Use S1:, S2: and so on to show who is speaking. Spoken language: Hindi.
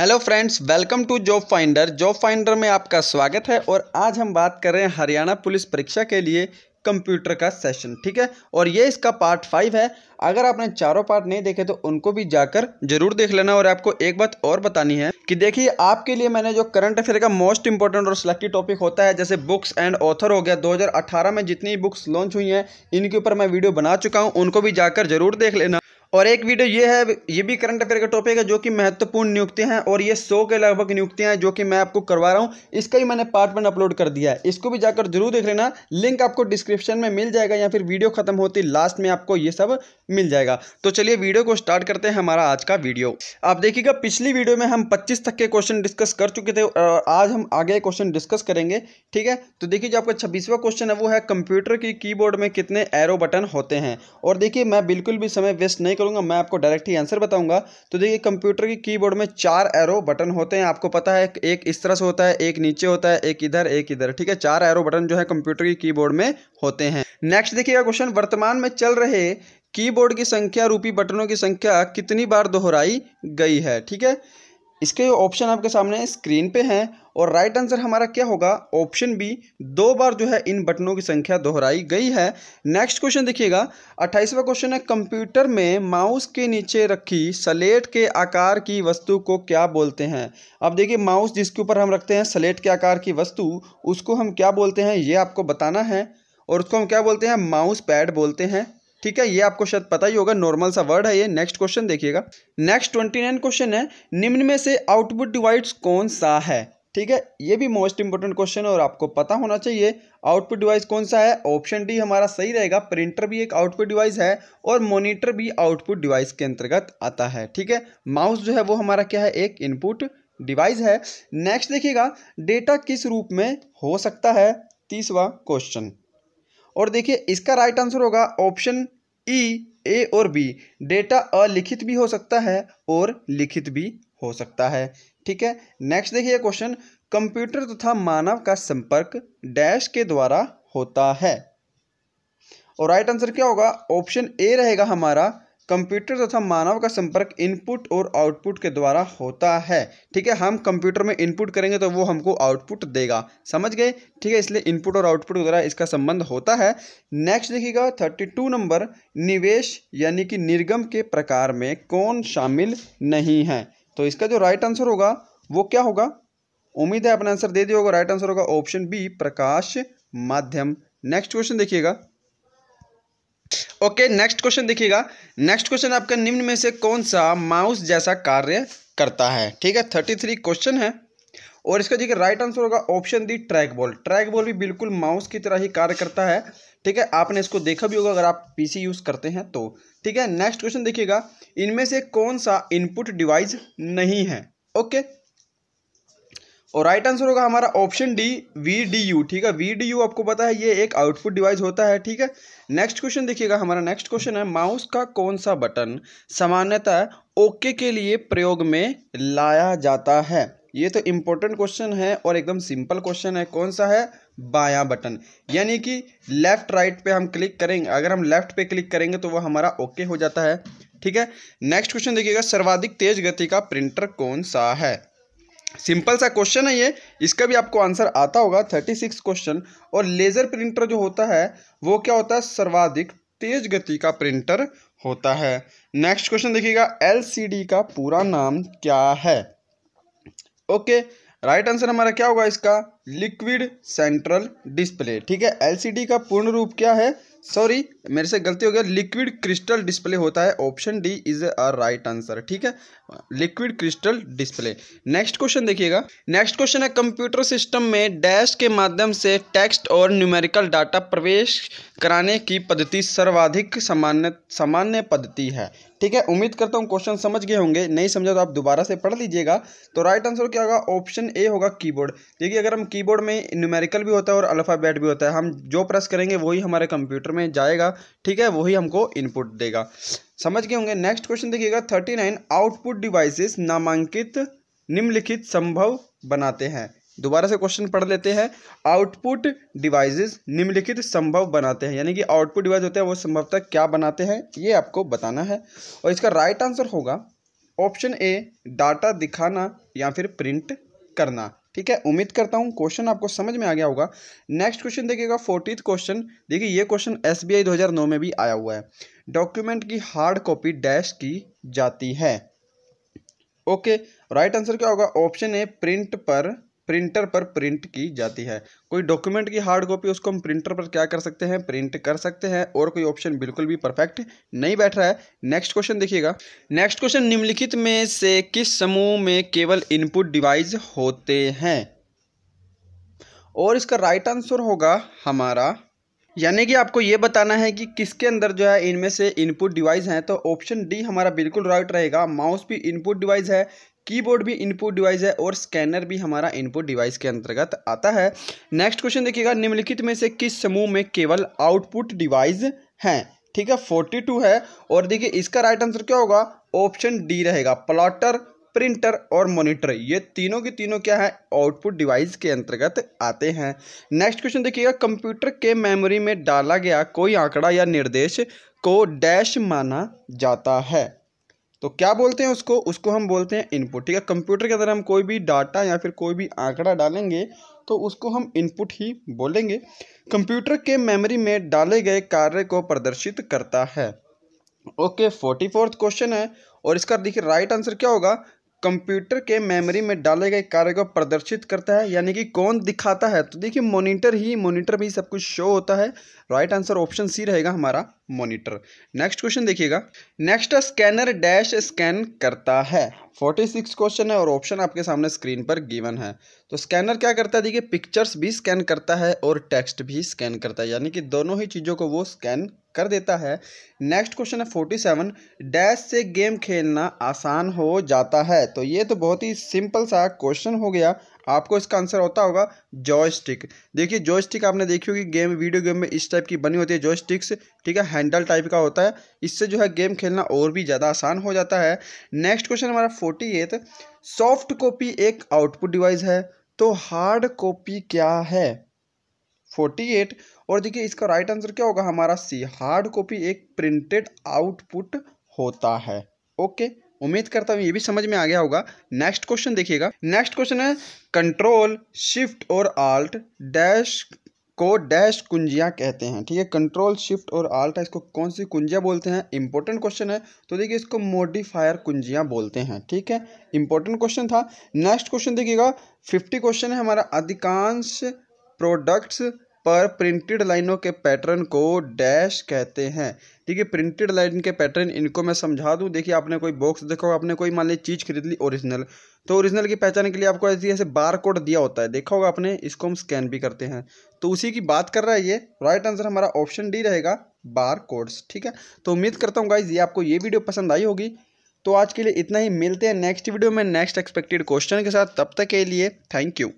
S1: Hello friends welcome to job finder job finder में आपका स्वागत है और आज हम बात कर रहे हैं हरियाणा पुलिस परीक्षा के लिए कंप्यूटर का सेशन ठीक है? और ये इसका पार्ट फाइव है। अगर आपने चारों पार्ट नहीं देखे तो उनको भी जाकर ज़रूर देख लेना और आपको एक बात और बतानी है कि देखिए, आपके लिए मैंने जो करंट अफेयर का मोस्ट इंपॉर्टेंट और सिलेक्टेड टॉपिक होता है, जैसे बुक्स एंड ऑथर हो गया 2018 में जितनी बुक्स लॉन्च हुई हैं, इनके ऊपर मैं वीडियो बना चुका हूँ, उनको भी जाकर ज़रूर देख लेना। और एक वीडियो ये है, ये भी करंट अफेयर का टॉपिक है, जो कि महत्वपूर्ण नियुक्तियाँ हैं और ये सौ के लगभग नियुक्तियाँ हैं, जो कि मैं आपको करवा रहा हूँ। इसका ही मैंने पार्ट वन अपलोड कर दिया है। इसको भी जाकर ज़रूर देख लेना। लिंक आपको डिस्क्रिप्शन में मिल जाएगा या फिर वीडियो खत्म होती लास्ट में आपको ये सब मिल जाएगा। तो चलिए वीडियो को स्टार्ट करते हैं हमारा आज का वीडियो आप देखिएगा, पिछली वीडियो में हम पच्चीस तक के क्वेश्चन डिस्कस कर चुके थे, और आज हम आगे क्वेश्चन डिस्कस करेंगे, ठीक है? तो देखिए, जो आपका छब्बीसवा क्वेश्चन है, वो है कंप्यूटर की कीबोर्ड में कितने एरो बटन होते हैं। और देखिए, मैं बिल्कुल भी समय वेस्ट नहीं करूँगा, मैं आपको डायरेक्ट ही आंसर बताऊँगा। तो देखिए कंप्यूटर की कीबोर्ड में चार एरो बटन होते हैं, आपको पता है, एक इस तरह से होता है, एक नीचे होता है, एक इधर एक इधर, ठीक है? चार एरो बटन जो है कंप्यूटर की कीबोर्ड में होते हैं। नेक्स्ट देखिएगा क्वेश्चन वर्तमान में चल रहे कीबोर्ड की संख्या रूपी बटनों की संख्या कितनी बार दोहराई गई है, ठीक है? इसके ऑप्शन आपके सामने स्क्रीन पे हैं और राइट आंसर हमारा क्या होगा? ऑप्शन बी दो बार जो है इन बटनों की संख्या दोहराई गई है। नेक्स्ट क्वेश्चन देखिएगा। अट्ठाईसवा क्वेश्चन है कंप्यूटर में माउस के नीचे रखी सलेट के आकार की वस्तु को क्या बोलते हैं? अब देखिए माउस जिसके ऊपर हम रखते हैं सलेट के आकार की वस्तु, उसको हम क्या बोलते हैं? ये आपको बताना है। और उसको हम क्या बोलते हैं? माउस पैड बोलते हैं। ठीक है, ये आपको शायद पता ही होगा नॉर्मल सा वर्ड है ये। नेक्स्ट क्वेश्चन देखिएगा। नेक्स्ट ट्वेंटी नाइन क्वेश्चन है, निम्न में से आउटपुट डिवाइस कौन सा है? ठीक है, ये भी मोस्ट इंपॉर्टेंट क्वेश्चन है और आपको पता होना चाहिए आउटपुट डिवाइस कौन सा है? ऑप्शन डी हमारा सही रहेगा प्रिंटर भी एक आउटपुट डिवाइस है और मॉनिटर भी आउटपुट डिवाइस के अंतर्गत आता है, ठीक है? माउस जो है वो हमारा क्या है? एक इनपुट डिवाइस है। नेक्स्ट देखिएगा डेटा किस रूप में हो सकता है? तीसवा क्वेश्चन और देखिए, इसका राइट आंसर होगा ऑप्शन ई ए और बी डेटा अलिखित भी हो सकता है और लिखित भी हो सकता है। ठीक है? नेक्स्ट देखिए क्वेश्चन कंप्यूटर तथा मानव का संपर्क डैश के द्वारा होता है। और राइट आंसर क्या होगा? ऑप्शन ए रहेगा हमारा कंप्यूटर तथा मानव का संपर्क इनपुट और आउटपुट के द्वारा होता है। ठीक है? हम कंप्यूटर में इनपुट करेंगे तो वो हमको आउटपुट देगा। समझ गए? ठीक है? इसलिए इनपुट और आउटपुट के द्वारा इसका संबंध होता है। नेक्स्ट देखिएगा थर्टी टू नंबर निवेश यानी कि निर्गम के प्रकार में कौन शामिल नहीं है? तो इसका जो राइट आंसर होगा, वो क्या होगा? उम्मीद है अपना आंसर दे दिया होगा राइट आंसर होगा ऑप्शन बी प्रकाश माध्यम। नेक्स्ट क्वेश्चन देखिएगा। ओके नेक्स्ट क्वेश्चन देखिएगा। नेक्स्ट क्वेश्चन आपका निम्न में से कौन सा माउस जैसा कार्य करता है? ठीक है थर्टी थ्री क्वेश्चन है। और इसका देखिए राइट आंसर होगा option D track ball track ball भी बिल्कुल माउस की तरह ही कार्य करता है। ठीक है? आपने इसको देखा भी होगा अगर आप पीसी यूज़ करते हैं तो। ठीक है? नेक्स्ट क्वेश्चन देखिएगा। इनमें से कौन सा इनपुट डिवाइस नहीं है? ओके और राइट आंसर होगा हमारा option D V D U ठीक है? वी डी यू आपको पता है, ये एक आउटपुट डिवाइस होता है। ठीक है? नेक्स्ट क्वेश्चन देखिएगा। हमारा नेक्स्ट क्वेश्चन है माउस का कौन सा बटन सामान्यतः ओके के लिए प्रयोग में लाया जाता है? ये तो इंपॉर्टेंट क्वेश्चन है और एकदम सिंपल क्वेश्चन है। कौन सा है? बायां बटन। यानी कि लेफ़्ट राइट पे हम क्लिक करेंगे। अगर हम लेफ़्ट पे क्लिक करेंगे तो वो हमारा ओके हो जाता है। ठीक है? नेक्स्ट क्वेश्चन देखिएगा। सर्वाधिक तेज गति का प्रिंटर कौन सा है? सिंपल सा क्वेश्चन है ये। इसका भी आपको आंसर आता होगा। थर्टी सिक्स क्वेश्चन और लेज़र प्रिंटर जो होता है, वो क्या होता है? सर्वाधिक तेज गति का प्रिंटर होता है। नेक्स्ट क्वेश्चन देखिएगा। एलसीडी का पूरा नाम क्या है? ओके राइट आंसर हमारा क्या होगा इसका? लिक्विड सेंट्रल डिस्प्ले ठीक है? एलसीडी का पूर्ण रूप क्या है? सॉरी मेरे से गलती हो गया। लिक्विड क्रिस्टल डिस्प्ले होता है। Option D is a right answer, ठीक है? Liquid crystal display. Next question देखिएगा। नेक्स्ट क्वेश्चन है, कंप्यूटर सिस्टम में डैश के माध्यम से टेक्स्ट और न्यूमेरिकल डाटा प्रवेश कराने की पद्धति सर्वाधिक सामान्य सामान्य पद्धति है, ठीक है? उम्मीद करता हूँ क्वेश्चन समझ गए होंगे। नहीं समझा तो आप दोबारा से पढ़ लीजिएगा। तो राइट आंसर क्या होगा? ऑप्शन ए होगा कीबोर्ड। देखिए, अगर हम कीबोर्ड में न्यूमेरिकल भी होता है और अल्फ़ाबेट भी होता है, हम जो प्रेस करेंगे, वही हमारे कंप्यूटर में जाएगा। ठीक है, वही हमको इनपुट देगा। समझ गए होंगे? नेक्स्ट क्वेश्चन देखिएगा। थर्टी नाइन आउटपुट डिवाइसेस नामांकित निम्नलिखित संभव बनाते हैं। दोबारा से क्वेश्चन पढ़ लेते हैं। आउटपुट डिवाइसेस निम्नलिखित संभव बनाते हैं। यानी कि आउटपुट डिवाइस होते हैं, वो संभवतः क्या बनाते हैं? ये आपको बताना है। और इसका राइट आंसर होगा ऑप्शन ए डाटा दिखाना या फिर प्रिंट करना। ठीक है, उम्मीद करता हूँ क्वेश्चन आपको समझ में आ गया होगा। नेक्स्ट क्वेश्चन देखिएगा फोर्टीथ क्वेश्चन देखिए, ये क्वेश्चन एस बी आई दो हज़ार नौ में भी आया हुआ है। डॉक्यूमेंट की हार्ड कॉपी डैश की जाती है। ओके राइट आंसर क्या होगा? ऑप्शन ए प्रिंट पर प्रिंटर पर प्रिंट की जाती है। कोई डॉक्यूमेंट की हार्ड कॉपी, उसको हम प्रिंटर पर क्या कर सकते हैं? प्रिंट कर सकते हैं और कोई ऑप्शन बिल्कुल भी परफेक्ट नहीं बैठ रहा है। नेक्स्ट क्वेश्चन देखिएगा। नेक्स्ट क्वेश्चन, निम्नलिखित में से किस समूह में केवल इनपुट डिवाइस होते हैं? और इसका राइट आंसर होगा हमारा यानी कि आपको ये बताना है कि किसके अंदर जो है इनमें से इनपुट डिवाइस हैं तो ऑप्शन डी हमारा बिल्कुल राइट रहेगा। माउस भी इनपुट डिवाइस है, कीबोर्ड भी इनपुट डिवाइस है और स्कैनर भी हमारा इनपुट डिवाइस के अंतर्गत आता है। नेक्स्ट क्वेश्चन देखिएगा, निम्नलिखित में से किस समूह में केवल आउटपुट डिवाइस हैं? ठीक है, फोर्टी टू है और देखिए इसका राइट आंसर क्या होगा? ऑप्शन डी रहेगा, प्लॉटर प्रिंटर और मॉनिटर, ये तीनों के तीनों क्या है, आउटपुट डिवाइस के अंतर्गत आते हैं। नेक्स्ट क्वेश्चन देखिएगा, कंप्यूटर के मेमोरी में डाला गया कोई आंकड़ा या निर्देश को डैश माना जाता है। तो क्या बोलते हैं उसको? उसको हम बोलते हैं इनपुट, ठीक है? कंप्यूटर के अंदर हम कोई भी डाटा या फिर कोई भी आंकड़ा डालेंगे तो उसको हम इनपुट ही बोलेंगे। कंप्यूटर के मेमोरी में डाले गए कार्य को प्रदर्शित करता है। ओके, फोर्टी फोर्थ क्वेश्चन है, और इसका देखिए, राइट आंसर क्या होगा? कंप्यूटर के मेमोरी में डाले गए कार्य को प्रदर्शित करता है, यानी कि कौन दिखाता है? तो देखिए, मॉनिटर ही, मॉनिटर भी सब कुछ शो होता है। राइट आंसर ऑप्शन सी रहेगा हमारा। मॉनिटर नेक्स्ट क्वेश्चन देखिएगा। नेक्स्ट स्कैनर डैश स्कैन करता है। फोर्टी सिक्स क्वेश्चन है और ऑप्शन आपके सामने स्क्रीन पर गिवन है। तो स्कैनर क्या करता है? देखिए पिक्चर्स भी स्कैन करता है और टेक्स्ट भी स्कैन करता है। यानी कि दोनों ही चीज़ों को वो स्कैन कर देता है। नेक्स्ट क्वेश्चन है फोर्टी सेवन डैश से गेम खेलना आसान हो जाता है। तो ये तो बहुत ही सिंपल सा क्वेश्चन हो गया। आपको इसका आंसर होता होगा जॉयस्टिक देखिए जॉयस्टिक आपने देखी होगी गेम वीडियो गेम में इस टाइप की बनी होती है जॉयस्टिक्स ठीक है? हैंडल टाइप का होता है। इससे जो है गेम खेलना और भी ज़्यादा आसान हो जाता है। नेक्स्ट क्वेश्चन हमारा फोर्टी एथ सॉफ्ट कॉपी एक आउटपुट डिवाइस है तो हार्ड कॉपी क्या है? फोर्टी एट और देखिए, इसका राइट आंसर क्या होगा? हमारा सी हार्ड कॉपी एक प्रिंटेड आउटपुट होता है। ओके उम्मीद करता हूँ ये भी समझ में आ गया होगा। नेक्स्ट क्वेश्चन देखिएगा। नेक्स्ट क्वेश्चन है कंट्रोल शिफ्ट और आल्ट डैश को डैश कुंजियाँ कहते हैं, ठीक है? कंट्रोल शिफ्ट और आल्ट है इसको कौन सी कुंजियाँ बोलते हैं? इंपॉर्टेंट क्वेश्चन है तो देखिए इसको मॉडिफायर कुंजियाँ बोलते हैं, ठीक है? इंपॉर्टेंट क्वेश्चन था। नेक्स्ट क्वेश्चन देखिएगा। फिफ्टी क्वेश्चन है हमारा। अधिकांश प्रोडक्ट्स पर प्रिंटेड लाइनों के पैटर्न को डैश कहते हैं। ठीक है प्रिंटेड लाइन के पैटर्न इनको मैं समझा दूँ। देखिए, आपने कोई बॉक्स देखो आपने कोई मान ली चीज़ खरीद ली, ओरिजिनल। तो ओरिजिनल की पहचान के लिए आपको ऐसे ऐसे बार कोड दिया होता है। देखा होगा आपने, इसको हम स्कैन भी करते हैं। तो उसी की बात कर रहा है ये। राइट आंसर हमारा ऑप्शन डी रहेगा बार कोड्स ठीक है? तो उम्मीद करता हूँ गाइज़ ये आपको ये वीडियो पसंद आई होगी। तो आज के लिए इतना ही। मिलते हैं नेक्स्ट वीडियो में, नेक्स्ट एक्सपेक्टेड क्वेश्चन के साथ। तब तक के लिए, थैंक यू।